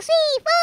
睡风。